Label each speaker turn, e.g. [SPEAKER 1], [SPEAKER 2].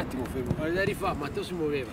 [SPEAKER 1] attimo fermo.
[SPEAKER 2] Guarda rifà, Matteo si muoveva.